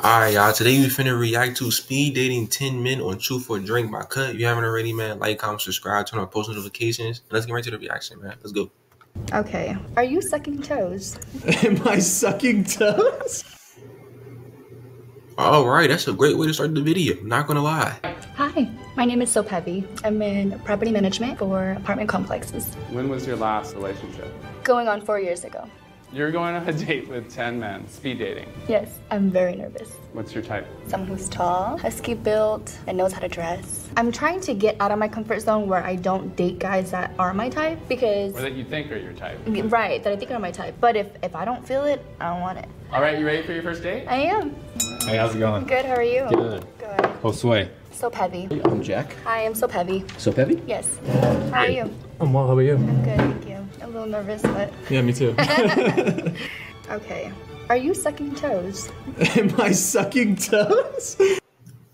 Alright, y'all. Today we finna react to Speed Dating 10 Men on Truth or Drink by Cut. If you haven't already, man, like, comment, subscribe, turn on post notifications. Let's get right to the reaction, man. Let's go. Okay. Are you sucking toes? Am I sucking toes? Alright, that's a great way to start the video. Not gonna lie. Hi, my name is Soap Heavy. I'm in property management for apartment complexes. When was your last relationship? Going on four years ago. You're going on a date with 10 men, speed dating. Yes, I'm very nervous. What's your type? Someone who's tall, husky built, and knows how to dress. I'm trying to get out of my comfort zone where I don't date guys that are my type because Or that you think are your type. right, that I think are my type. But if if I don't feel it, I don't want it. All right, you ready for your first date? I am. Hey, how's it going? Good, how are you? Good. Good. Oh, Josue. Soap Heavy. I'm Jack. Hi, I'm Soap Heavy. Soap heavy? Yes. How are you? I'm well, how are you? I'm good, thank you. I'm A little nervous, but Yeah, me too. okay. Are you sucking toes? Am I sucking toes?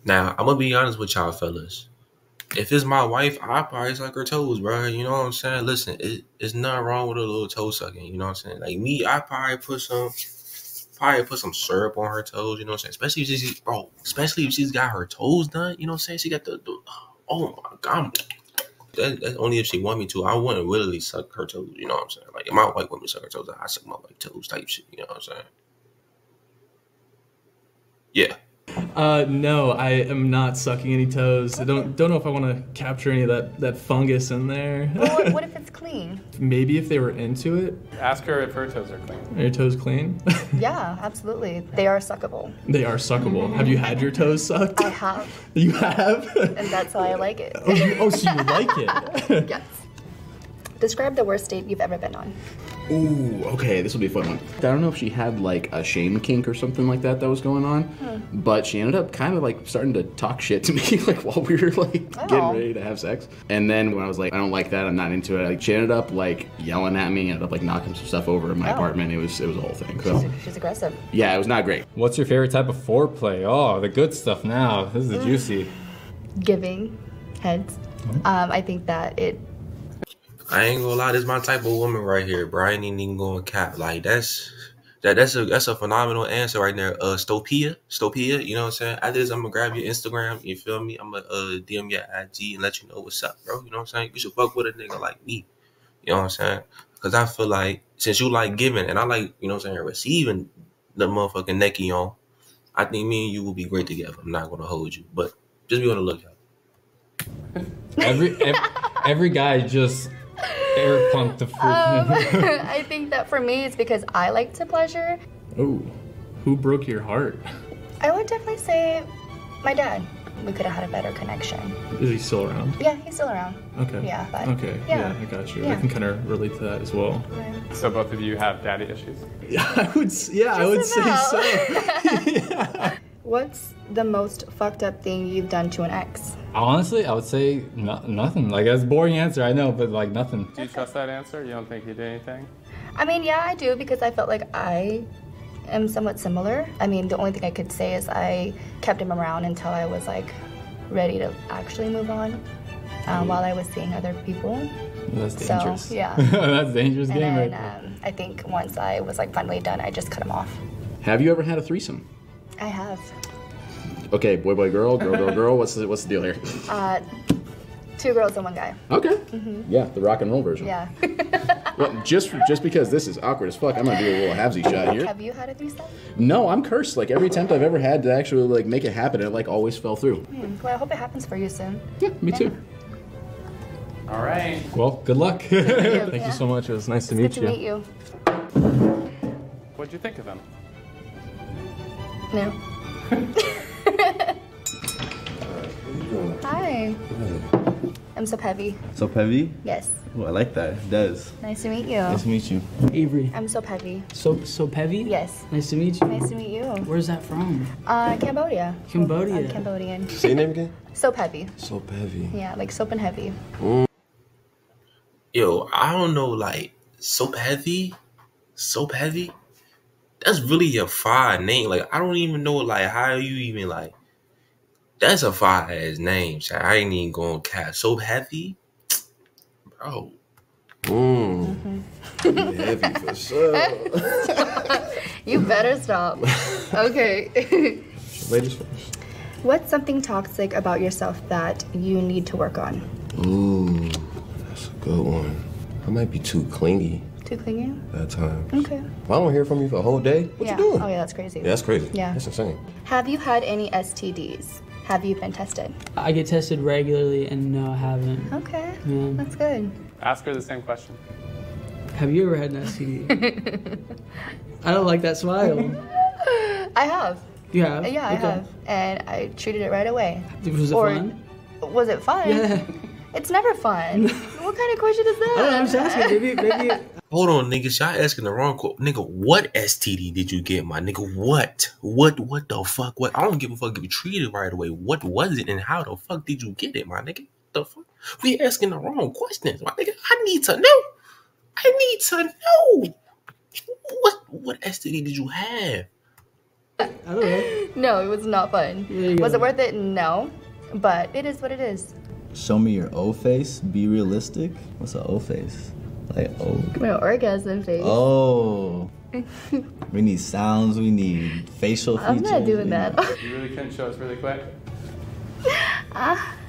Now, I'm gonna be honest with y'all, fellas. If it's my wife, I probably suck her toes, bro. You know what I'm saying? Listen, it, it's nothing wrong with a little toe sucking. You know what I'm saying? Like me, I probably put some, probably put some syrup on her toes. You know what I'm saying? Especially if she's, bro, especially if she's got her toes done. You know what I'm saying? She got the, the oh my god. That, that's only if she want me to. I wouldn't really suck her toes. You know what I'm saying? Like if my wife want me suck her toes, I suck my wife toes type shit. You know what I'm saying? Yeah. Uh, no, I am not sucking any toes. I don't don't know if I want to capture any of that that fungus in there. Well, what, what if it's clean? Maybe if they were into it. Ask her if her toes are clean. Are your toes clean? Yeah, absolutely. They are suckable. they are suckable. Have you had your toes sucked? I have, You have? and that's why I like it. oh, you, oh, so you like it? yes. Describe the worst date you've ever been on. Ooh, okay, this will be a fun one. I don't know if she had like a shame kink or something like that that was going on, but she ended up kind of like starting to talk shit to me like while we were like Oh. getting ready to have sex. And then when I was like, I don't like that, I'm not into it. Like she ended up like yelling at me, ended up like knocking some stuff over in my Oh. apartment. It was it was a whole thing. So She's aggressive. yeah, it was not great. What's your favorite type of foreplay? Oh, the good stuff now. This is the juicy. Giving heads. Um, I think that it. I ain't gonna lie, this is my type of woman right here, bro. I ain't even going cap. Like that's that that's a that's a phenomenal answer right there. Uh Stopia. Stopia, you know what I'm saying? After this, I'm gonna grab your Instagram, you feel me? I'm gonna uh DM your IG and let you know what's up, bro. You know what I'm saying? You should fuck with a nigga like me. You know what I'm saying? Cause I feel like since you like giving and I like, you know what I'm saying, receiving the motherfucking necky on, I think me and you will be great together. I'm not gonna hold you. But just be on the lookout. Every every, every guy just air pumped the fruit. Um, I think that for me, it's because I like to pleasure. oh, who broke your heart? I would definitely say my dad. We could have had a better connection. Is he still around? Yeah, he's still around. Okay. Yeah, but- okay. yeah. Yeah. I got you. I can kind of relate to that as well. So both of you have daddy issues? Yeah, I would. s- Yeah, I would Just say about. so. What's the most fucked up thing you've done to an ex? Honestly, I would say no, nothing. Like that's a boring answer, I know, but like nothing. Do you trust that answer? You don't think he did anything? I mean, yeah, I do because I felt like I am somewhat similar. I mean, the only thing I could say is I kept him around until I was like ready to actually move on uh, while I was seeing other people. That's So, dangerous. yeah. that's a dangerous And game, then right? um, I think once I was like finally done, I just cut him off. Have you ever had a threesome? I have. Okay, boy, boy, girl, girl, girl, girl. What's the what's the deal here? Uh, two girls and one guy. Okay. Mhm. Yeah, the rock and roll version. Yeah. Well, just just because this is awkward as fuck, I'm gonna do a little halvesy shot here. have you had a threesome? No, I'm cursed. Like every attempt I've ever had to actually like make it happen, it like always fell through. Hmm. Well, I hope it happens for you soon. Yeah, me too. All right. Well, good luck. Thank you so much. It was nice to Good meet to you. meet you. What'd you think of him? No. Hi. I'm so heavy. So heavy? Yes. Oh, I like that. Des. Nice to meet you. Nice to meet you. Avery. I'm so heavy. So so Pevy? Yes. Nice to meet you. Nice to meet you. Where's that from? Uh, Cambodia. Cambodia. I'm Cambodian. Say your name again? Soap heavy. So heavy. Yeah, like soap and heavy. Yo, I don't know, like soap heavy, soap heavy. That's really a fire name. Like I don't even know, like how you even like. That's a fire ass name. So I ain't even going to cast soap heavy, bro. Mmm. Heavy for sure. You better stop. Okay. Ladies first. What's something toxic about yourself that you need to work on? Ooh, that's a good one. I might be too clingy Too clingy? at time. Okay. If I don't hear from you for a whole day, what yeah. you doing? Oh, yeah, that's crazy. Yeah, that's crazy. Yeah. That's insane. Have you had any STDs? Have you been tested? I get tested regularly, and no, I haven't. Okay. Yeah. That's good. Ask her the same question. Have you ever had an STD? I don't like that smile. I have. You have? Uh, yeah, I Okay. have. And I treated it right away. Was it Or- fun? Was it fun? Yeah. It's never fun. what kind of question is that? I don't know. I'm just asking. Maybe, maybe. Hold on, niggas. Y'all asking the wrong qu- nigga. What STD did you get, my nigga? What? What? What the fuck? What? I don't give a fuck if you treated right away. What was it, and how the fuck did you get it, my nigga? The fuck? We asking the wrong questions, my nigga. I need to know. I need to know. What? What STD did you have? I don't know. No, it was not fun. There Was go. it worth it? No. But it is what it is. Show me your O face. Be realistic. What's an O face? Like oh. My orgasm face. Oh. we need sounds. We need facial I'm features. not doing that. You really can't show us really quick?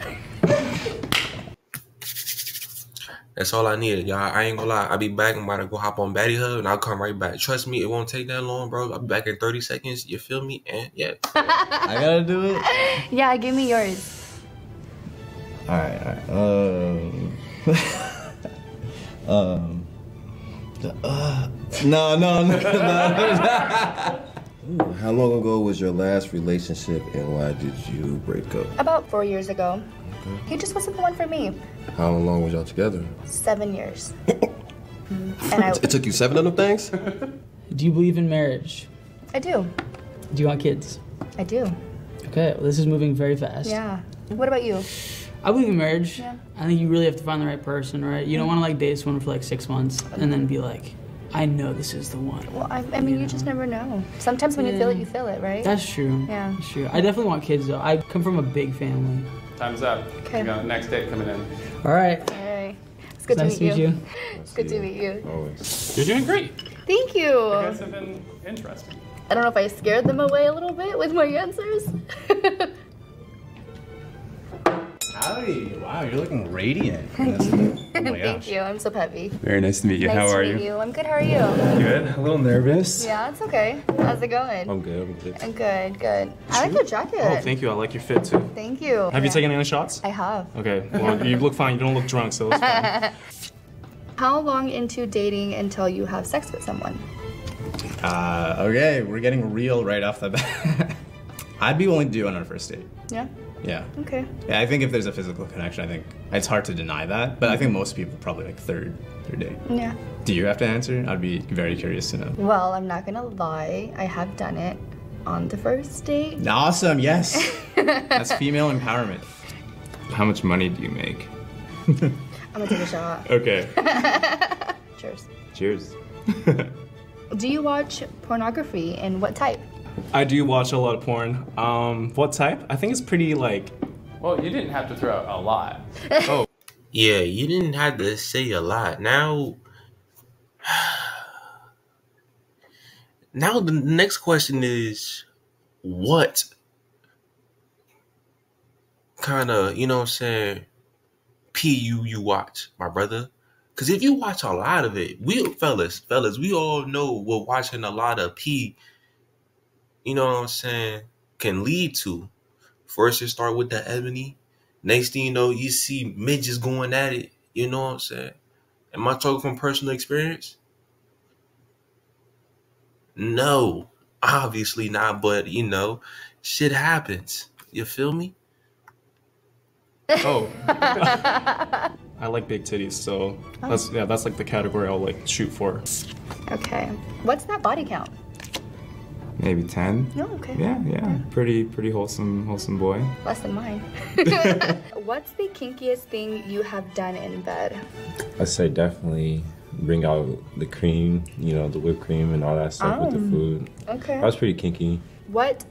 That's all I needed, y'all. I ain't gonna lie. I'll be back. I'm about to go hop on Batty Hub and I'll come right back. Trust me, it won't take that long, bro. I'll be back in 30 seconds. You feel me? And yeah. I gotta do it. Yeah, give me yours. All right. All right. Um. um. uh, no, no, no, no. Ooh, how long ago was your last relationship and why did you break up? About four years ago. He just wasn't the one for me. How long was y'all together? Seven years. and I, It took you seven of them things? Do you believe in marriage? I do. Do you want kids? I do. Okay, well, this is moving very fast. Yeah. What about you? I believe in marriage. Yeah. I think you really have to find the right person, right? You don't want to like date someone for like six months and then be like, I know this is the one. Well, I, I mean, you just never know. Sometimes when you feel it, you feel it, right? That's true. Yeah. That's true. I definitely want kids though. I come from a big family. Time's up. Okay. We got next date coming in. All right. All right. It's good nice to meet you. It's It's good to meet you. Always. You're doing great. Thank You you. guys have been interesting. I don't know if I scared them away a little bit with my answers. Howdy. Wow, you're looking radiant. That's- oh my Thank you. I'm so peppy. Very nice to meet you. nice How to are meet you? you. I'm good. How are you? Good. A little nervous. Yeah, it's okay. How's it going? I'm good. I'm good. I'm good. Good. I like your jacket. Oh, thank you. I like your fit too. Thank you. Have you taken any shots? I have. Okay. Well, you look fine. You don't look drunk, so it's fine. How long into dating until you have sex with someone? Uh, okay, we're getting real right off the bat. I'd be willing to do it on our first date. Yeah. Yeah. Okay. Yeah, I think if there's a physical connection, I think it's hard to deny that. But I think most people probably like third, third date. Yeah. Do you have to answer? I'd be very curious to know. Well, I'm not gonna lie. I have done it on the first date. Awesome. Yes. That's female empowerment. How much money do you make? I'm gonna take a shot. Okay. Cheers. Cheers. Do you watch pornography and what type? I do watch a lot of porn. Um, what type? I think it's pretty like. Well, you didn't have to throw out a lot. Oh, Yeah, you didn't have to say a lot. Now, now the next question is, what kind of you know what I'm saying? PU you watch, my brother? Because if you watch a lot of it, we fellas, fellas, we all know we're watching a lot of P, you know what I'm saying, can lead to. First, it start with the ebony. Next thing you know, you see midgets going at it. You know what I'm saying? Am I talking from personal experience? No, obviously not. But you know, shit happens. You feel me? oh. I like big titties, so oh. that's yeah, that's like the category I'll like shoot for. Okay. What's that body count? Maybe ten. No, okay. Yeah, yeah. Pretty, pretty wholesome, wholesome boy. Less than mine. What's the kinkiest thing you have done in bed? I say definitely bring out the cream, you know, the whipped cream and all that stuff with Oh. the food. Okay. That was pretty kinky. What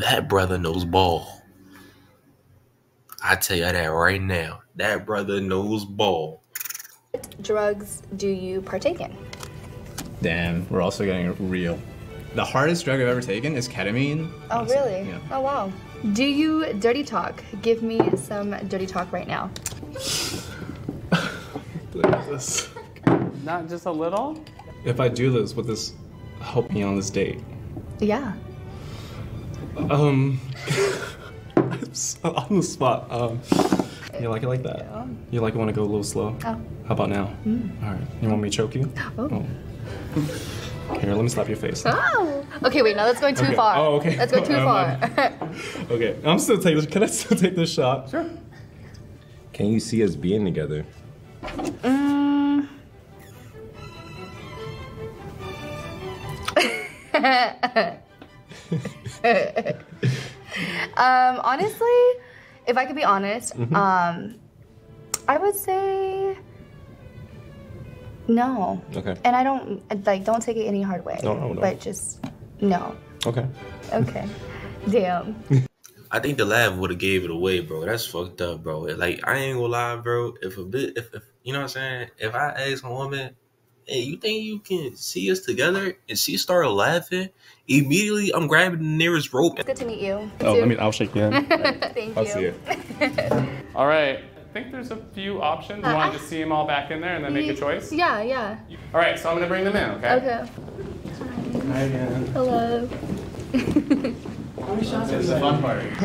That brother knows ball. I tell you that right now. That brother knows ball. What drugs do you partake in? Damn, we're also getting real. The hardest drug I've ever taken is ketamine. Oh, Honestly, really? Yeah. Oh, wow. Do you dirty talk? Give me some dirty talk right now. Not just a little? If I do this, would this help me on this date? Yeah. Um, on the spot. Um, you like it like that? You like it want to go a little slow? Oh. How about now? Mm. All right. You want me to choke you? Oh. Here, let me slap your face. Oh. Okay, wait, now that's going too Okay. far. Oh, okay. That's going too Um, far. Okay, I'm still taking this. Can I still take this shot? Sure. Can you see us being together? mm. um, honestly, if I could be honest, Mhm. um, I would say no. Okay. And I don't like don't take it any hard way. No, no, no. But just no. Okay. Okay. Damn. I think the lab would have gave it away, bro. That's fucked up, bro. Like I ain't gonna lie, bro. If a bit, if, if you know what I'm saying, if I ask a woman, "Hey, you think you can see us together?" and she started laughing, immediately I'm grabbing the nearest rope. Good to meet you. Oh, let me. I'll shake your hand. Thank you. I'll you. see it. All right. I think there's a few options. You uh, want to just see them all back in there and then make a choice? Yeah, yeah. All right, so I'm going to bring them in, okay? Okay. Hi again. Hello. This is the fun part.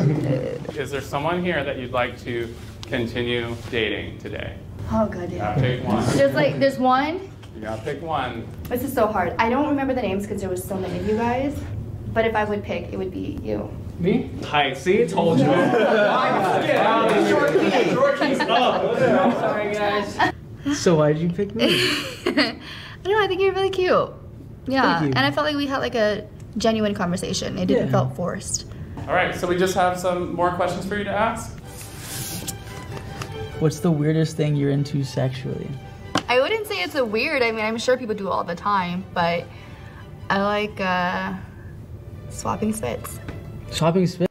is there someone here that you'd like to continue dating today? Oh god You gotta pick one. There's like there's one. You gotta pick one. This is so hard. I don't remember the names because there was so many of you guys. But if I would pick, it would be you. Me? Hi. See, told you. I'm sorry guys. So why did you pick me? I don't know. I think you're really cute. Yeah, Thank you. and I felt like we had like a genuine conversation. It didn't Yeah. felt forced. All right, so we just have some more questions for you to ask. What's the weirdest thing you're into sexually? I wouldn't say it's a weird. I mean, I'm sure people do it all the time, but I like uh, swapping spits. Shopping spit?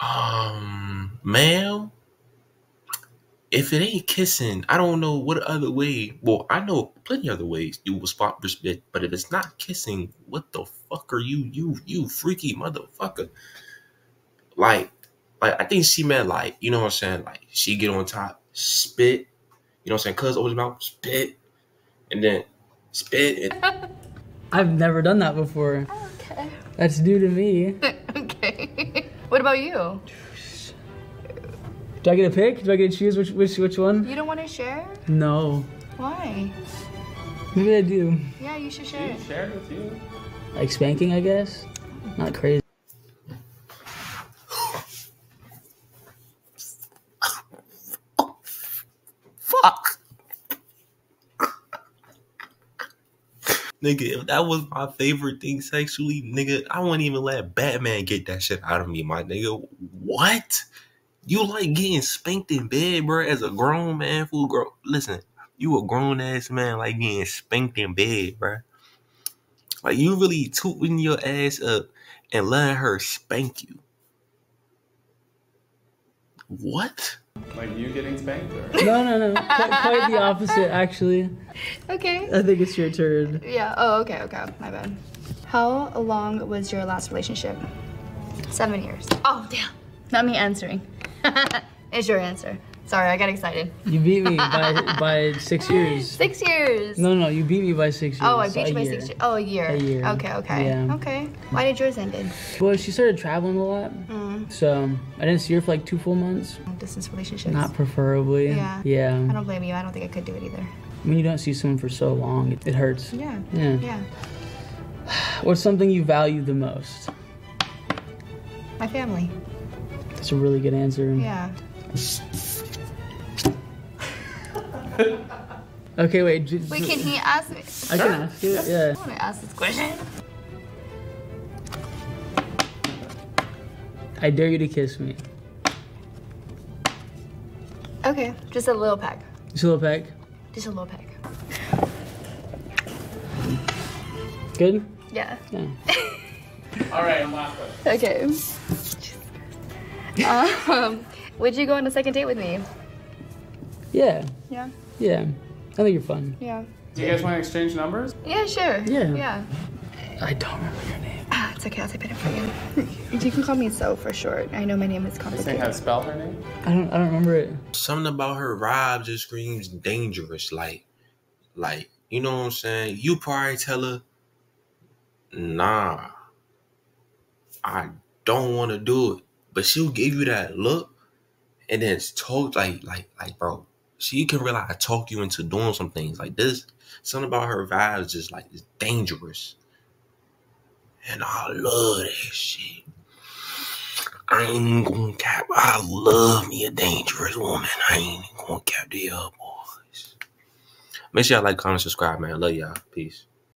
Um, ma'am, if it ain't kissing, I don't know what other way. Well, I know plenty other ways you will spot respect, but if it's not kissing, what the fuck are you, you, you freaky motherfucker? Like, like I think she meant like, you know what I'm saying? Like she get on top, spit, you know what I'm saying? Cuz over his mouth, spit, and then spit, and I've never done that before. Okay. That's new to me. okay. what about you? Do I get a pick? Do I get to choose which which which one? You don't want to share? No. Why? Maybe I do. Yeah, you should share. it. Shared with you. Like spanking, I guess. Not crazy. Nigga, if that was my favorite thing sexually, nigga, I wouldn't even let Batman get that shit out of me, my nigga. What? You like getting spanked in bed, bro, as a grown man, fool, girl. Listen, you a grown ass man like getting spanked in bed, bro. Like you really tooting your ass up and letting her spank you. What? Like you getting spanked or? No, no, no. Quite, quite the opposite, actually. Okay. I think it's your turn. Yeah. Oh, okay, okay. My bad. How long was your last relationship? Seven years. Oh, damn. Not me answering. it's your answer. Sorry, I got excited. You beat me by by six years. Six years. No, no, you beat me by six years. Oh, I beat you by year. six years. Oh, a year. A year. Okay, okay. Yeah. Okay. Why did yours end? Well, she started traveling a lot, Mm. so I didn't see her for like two full months. Distance relationships. Not preferably. Yeah. Yeah. I don't blame you. I don't think I could do it either. When you don't see someone for so long, it, it hurts. Yeah. Yeah. Yeah. What's something you value the most? My family. That's a really good answer. Yeah. Okay, wait. j- Wait, can he ask me? I can ask it. Yeah. I want to ask this question. I dare you to kiss me. Okay, just a little peck. Just a little peck. Just a little peck. Good. Yeah. Yeah. All right, I'm last question. Okay. um, would you go on a second date with me? Yeah, Yeah. Yeah. I think you're fun. Yeah. Do you guys want to exchange numbers? Yeah, sure. Yeah. Yeah. I don't remember your name. Ah, it's okay. I'll type it in for you. You can call me So for short. I know my name is This thing complicated. how to spell her name? I don't. I don't remember it. Something about her vibe just screams dangerous. Like, like you know what I'm saying? You probably tell her, nah, I don't want to do it, but she'll give you that look, and then it's talk like, like, like, bro. She can realize talk you into doing some things like this. Something about her vibe is just like it's dangerous, and I love that shit. I ain't gonna cap. I love me a dangerous woman. I ain't gonna cap the other boys. Make sure y'all like, comment, subscribe, man. Love y'all. Peace.